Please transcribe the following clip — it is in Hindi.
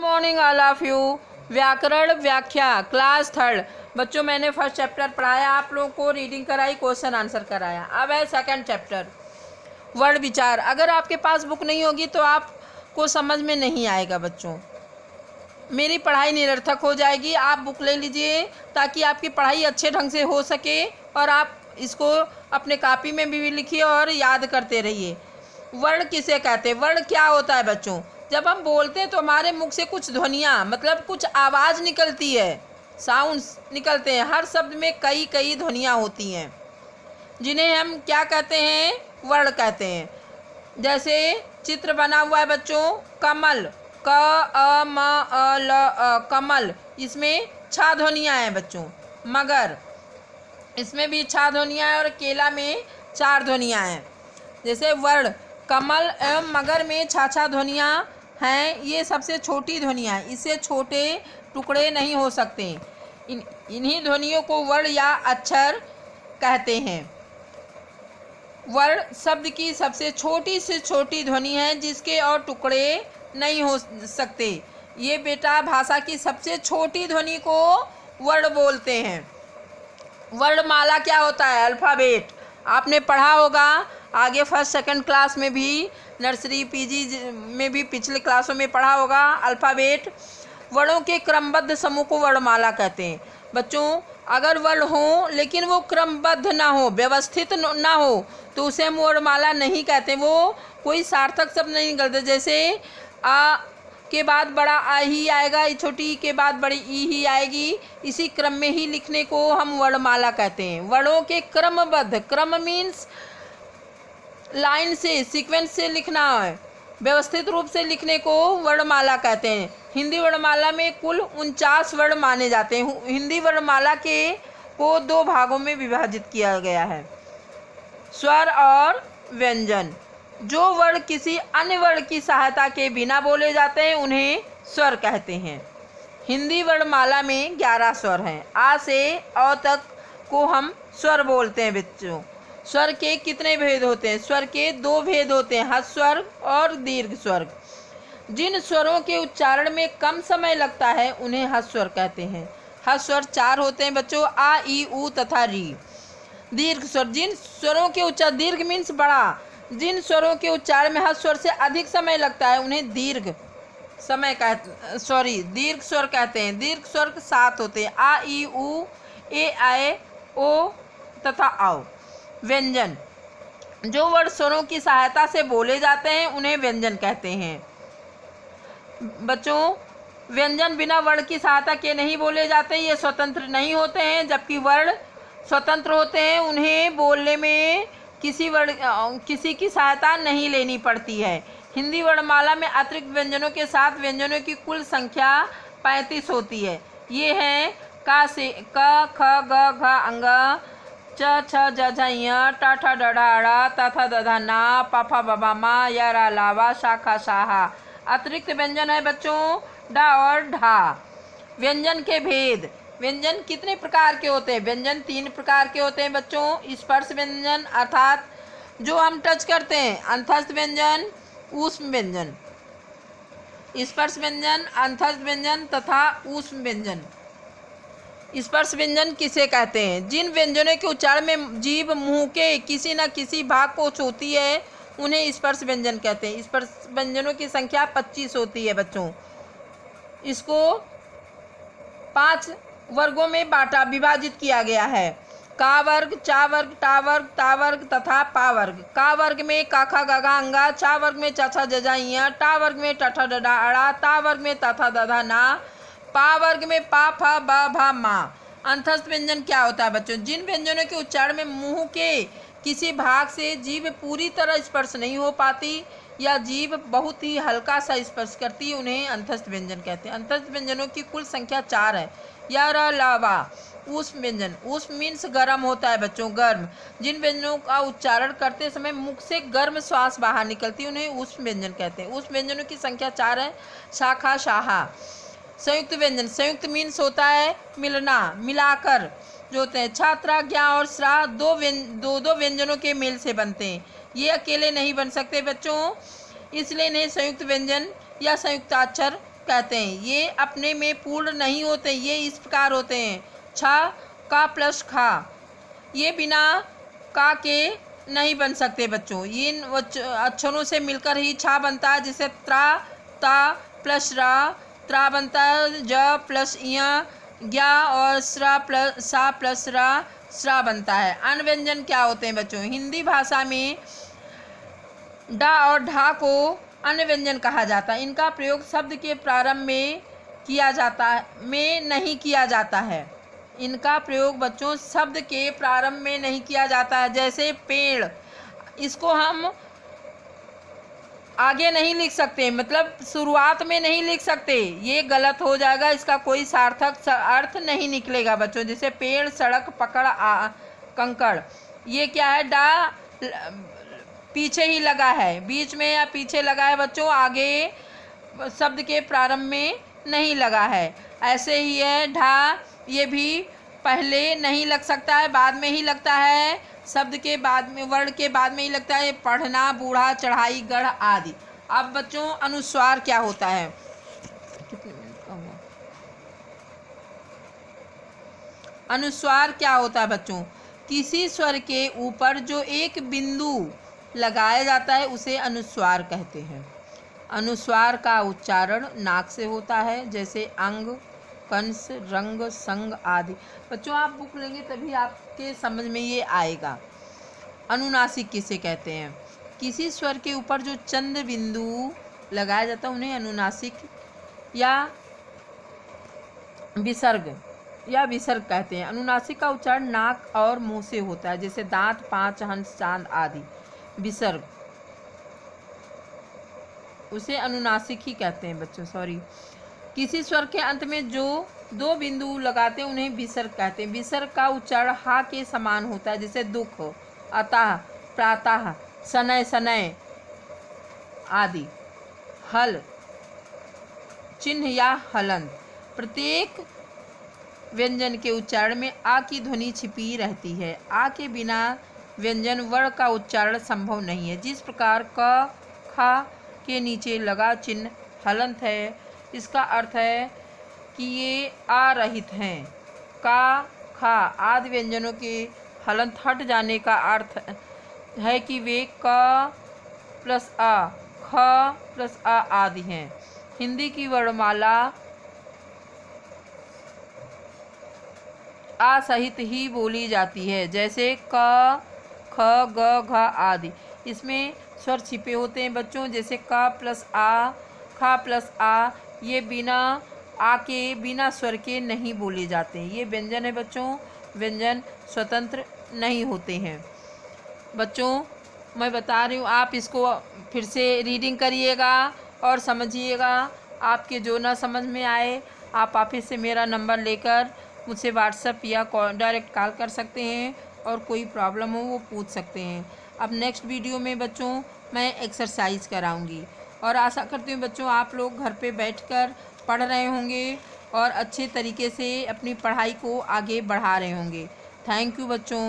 मॉर्निंग ऑल ऑफ़ यू व्याकरण व्याख्या क्लास थर्ड बच्चों, मैंने फ़र्स्ट चैप्टर पढ़ाया, आप लोगों को रीडिंग कराई क्वेश्चन आंसर कराया। अब है सेकंड चैप्टर वर्ड विचार। अगर आपके पास बुक नहीं होगी तो आपको समझ में नहीं आएगा, बच्चों। मेरी पढ़ाई निरर्थक हो जाएगी। आप बुक ले लीजिए, ताकि आपकी पढ़ाई अच्छे ढंग से हो सके और आप इसको अपने कापी में भी लिखिए और याद करते रहिए। वर्ण किसे कहते हैं? वर्ण क्या होता है, बच्चों? जब हम बोलते हैं तो हमारे मुख से कुछ ध्वनियाँ मतलब कुछ आवाज़ निकलती है साउंड्स निकलते हैं। हर शब्द में कई कई ध्वनियाँ होती हैं, जिन्हें हम क्या कहते हैं? वर्ण कहते हैं। जैसे चित्र बना हुआ है बच्चों, कमल, क, अ, म, अ, ल, अ, कमल। इसमें छा ध्वनियाँ हैं बच्चों। मगर, इसमें भी छा ध्वनियाँ हैं और केला में चार ध्वनियाँ हैं। जैसे वर्ण, कमल एवं मगर में छा छा ध्वनियाँ हैं, ये सबसे छोटी ध्वनियाँ, इससे छोटे टुकड़े नहीं हो सकते। इन, इन्हीं ध्वनियों को वर्ण या अक्षर कहते हैं। वर्ण शब्द की सबसे छोटी से छोटी ध्वनि है, जिसके और टुकड़े नहीं हो सकते। ये बेटा भाषा की सबसे छोटी ध्वनि को वर्ण बोलते हैं। वर्णमाला क्या होता है? अल्फ़ाबेट। आपने पढ़ा होगा, आगे फ़र्स्ट, सेकंड क्लास में भी नर्सरी, पीजी में भी पिछले क्लासों में पढ़ा होगा, अल्फ़ाबेट। वर्णों के क्रमबद्ध समूह को वर्णमाला कहते हैं। बच्चों, अगर वर्ण हो, लेकिन वो क्रमबद्ध ना हो, व्यवस्थित ना हो तो उसे हम वर्णमाला नहीं कहते। वो कोई सार्थक शब्द नहीं निकलते। जैसे, आ के बाद बड़ा, आ ही आएगा छोटी, के बाद बड़ी, ई ही आएगी, इसी क्रम में ही लिखने को हम वर्णमाला कहते हैं। वर्णों के क्रमबद्ध, क्रम मीन्स लाइन से सीक्वेंस से लिखना है। व्यवस्थित रूप से लिखने को वर्णमाला कहते हैं। हिंदी वर्णमाला में कुल उनचास वर्ण माने जाते हैं। हिंदी वर्णमाला के को दो भागों में विभाजित किया गया है। स्वर और व्यंजन। जो वर्ण किसी अन्य वर्ण की सहायता के बिना बोले जाते हैं, उन्हें स्वर कहते हैं। हिंदी वर्णमाला में ग्यारह स्वर हैं। आ से अ तक को हम स्वर बोलते हैं, बच्चों। स्वर के कितने भेद होते हैं? स्वर के दो भेद होते हैं हस स्वर और दीर्घ स्वर जिन स्वरों के उच्चारण में कम समय लगता है, उन्हें हस स्वर कहते हैं। हस स्वर चार होते हैं बच्चों, आ, ई ऊ तथा री। दीर्घ स्वर, जिन स्वरों के उच्चार दीर्घ मीन्स बड़ा। जिन स्वरों के उच्चारण में हस स्वर से अधिक समय लगता है, उन्हें दीर्घ समय कह सॉरी दीर्घ स्वर कहते हैं। दीर्घ स्वर सात होते हैं, आ, ई ऊ ए, आए, ओ तथा आओ। व्यंजन। जो वर्ण स्वरों की सहायता से बोले जाते हैं, उन्हें व्यंजन कहते हैं। बच्चों, व्यंजन बिना वर्ण की सहायता के नहीं बोले जाते ये स्वतंत्र नहीं होते हैं, जबकि वर्ण स्वतंत्र होते हैं, उन्हें बोलने में किसी वर्ण किसी की सहायता नहीं लेनी पड़ती है। हिंदी वर्णमाला में अतिरिक्त व्यंजनों के साथ व्यंजनों की कुल संख्या पैंतीस होती है। ये हैं का से, क, ख, ग, घ, अंग च छ ज झ ट ठ न, प, फ भ म, य, र, ल, व श ख श ह। अतिरिक्त व्यंजन है बच्चों, डा और ढा। व्यंजन के भेद। व्यंजन कितने प्रकार के होते हैं? व्यंजन तीन प्रकार के होते हैं बच्चों। स्पर्श व्यंजन, अर्थात जो हम टच करते हैं, अंतस्थ व्यंजन, ऊष्म व्यंजन। स्पर्श व्यंजन, अंतस्थ व्यंजन तथा ऊष्म व्यंजन। स्पर्श व्यंजन किसे कहते हैं? जिन व्यंजनों के उच्चारण में जीव मुँह के किसी न किसी भाग को छूती है, उन्हें स्पर्श व्यंजन कहते हैं। स्पर्श व्यंजनों की संख्या पच्चीस होती है बच्चों। इसको पाँच वर्गों में बांटा, विभाजित किया गया है। का वर्ग, चा वर्ग, टा वर्ग, ता वर्ग तथा पा वर्ग। का वर्ग में काखा गगा अंगा, चा वर्ग में चाचा जजाइया टा वर्ग में टठा डडा अड़ा ता वर्ग में तथा दधा ना पा वर्ग में पा फा बा भा मा। अंतस्थ व्यंजन क्या होता है बच्चों? जिन व्यंजनों के उच्चारण में मुँह के किसी भाग से जीभ पूरी तरह स्पर्श नहीं हो पाती या जीभ बहुत ही हल्का सा स्पर्श करती, उन्हें अंतस्थ व्यंजन कहते हैं। अंतस्थ व्यंजनों की कुल संख्या चार है। या लावा ऊष्म व्यंजन। ऊष्म मीन्स गर्म होता है बच्चों, गर्म। जिन व्यंजनों का उच्चारण करते समय मुख से गर्म श्वास बाहर निकलती उन्हें ऊष्म व्यंजन कहते हैं। ऊष्म व्यंजनों की संख्या चार है। शाखा, शाहा। संयुक्त व्यंजन। संयुक्त मीन्स होता है मिलना, मिलाकर, जो होते हैं छात्रा ज्ञा और श्रा, दो दो दो व्यंजनों के मेल से बनते हैं। ये अकेले नहीं बन सकते बच्चों, इसलिए इन्हें संयुक्त व्यंजन या संयुक्ताक्षर कहते हैं। ये अपने में पूर्ण नहीं होते, ये इस प्रकार होते हैं। छ, का प्लस खा। ये बिना का के नहीं बन सकते बच्चों। इन अक्षरों से मिलकर ही छा बनता है जिसे त्रा, ता, प्लस रा त्रा बनता है, ज प्लस इया ज्ञा और स्रा प्लस, सा प्लस रा, स्रा बनता है। अन्य व्यंजन क्या होते हैं बच्चों? हिंदी भाषा में डा और ढा को अन्य व्यंजन कहा जाता है। इनका प्रयोग शब्द के प्रारंभ में किया जाता है, में नहीं किया जाता है। इनका प्रयोग बच्चों शब्द के प्रारंभ में नहीं किया जाता है, जैसे पेड़। इसको हम आगे नहीं लिख सकते मतलब शुरुआत में नहीं लिख सकते। ये गलत हो जाएगा, इसका कोई सार्थक अर्थ नहीं निकलेगा बच्चों, जैसे पेड़, सड़क, पकड़, आ, कंकड़। ये क्या है? डा पीछे ही लगा है। बीच में या पीछे लगा है बच्चों, आगे शब्द के प्रारंभ में नहीं लगा है। ऐसे ही है, ढा, ये भी पहले नहीं लग सकता है, बाद में ही लगता है। शब्द के बाद में, वर्ण के बाद में ही लगता है पढ़ना, बूढ़ा, चढ़ाई, गढ़ आदि। अब बच्चों, अनुस्वार क्या होता है? अनुस्वार क्या होता है बच्चों? किसी स्वर के ऊपर जो एक बिंदु लगाया जाता है, उसे अनुस्वार कहते हैं। अनुस्वार का उच्चारण नाक से होता है, जैसे अंग, कंस, रंग, संग आदि। बच्चों, आप बुक लेंगे तभी आपके समझ में ये आएगा। अनुनासिक किसे कहते हैं? किसी स्वर के ऊपर जो चंद्र बिंदु लगाया जाता है, उन्हें अनुनासिक या विसर्ग या विसर्ग कहते हैं। अनुनासिक का उच्चारण नाक और मुँह से होता है, जैसे दांत, पाँच, हंस, चाँद आदि। विसर्ग, उसे अनुनासिक ही कहते हैं बच्चों सॉरी किसी स्वर के अंत में जो दो बिंदु लगाते उन्हें विसर्ग कहते हैं। विसर्ग का उच्चारण हा के समान होता है, जैसे दुख, अतः, प्रातः सनय सनय आदि। हल, चिन्ह या हलंत प्रत्येक व्यंजन के उच्चारण में आ की ध्वनि छिपी रहती है। आ के बिना व्यंजन वर्ण का उच्चारण संभव नहीं है। जिस प्रकार क, खा के नीचे लगा चिन्ह, हलंत है, इसका अर्थ है कि ये आ रहित हैं। का, खा आदि व्यंजनों के हलंत हट जाने का अर्थ है कि वे क प्लस आ, ख प्लस आ आदि हैं। हिंदी की वर्णमाला आ सहित ही बोली जाती है, जैसे क, ख, ग, घ आदि। इसमें स्वर छिपे होते हैं बच्चों, जैसे क प्लस आ, ख प्लस आ, ये बिना आ के बिना स्वर के नहीं बोले जाते ये व्यंजन है बच्चों, व्यंजन स्वतंत्र नहीं होते हैं। बच्चों, मैं बता रही हूँ, आप इसको फिर से रीडिंग करिएगा और समझिएगा। आपके जो ना समझ में आए, आप ऑफ़िस से मेरा नंबर लेकर मुझसे व्हाट्सअप या कॉल डायरेक्ट कॉल कर सकते हैं और कोई प्रॉब्लम हो वो पूछ सकते हैं। अब नेक्स्ट वीडियो में बच्चों, मैं एक्सरसाइज कराऊँगी। और आशा करती हूँ बच्चों, आप लोग घर पे बैठकर पढ़ रहे होंगे और अच्छे तरीके से अपनी पढ़ाई को आगे बढ़ा रहे होंगे। थैंक यू बच्चों।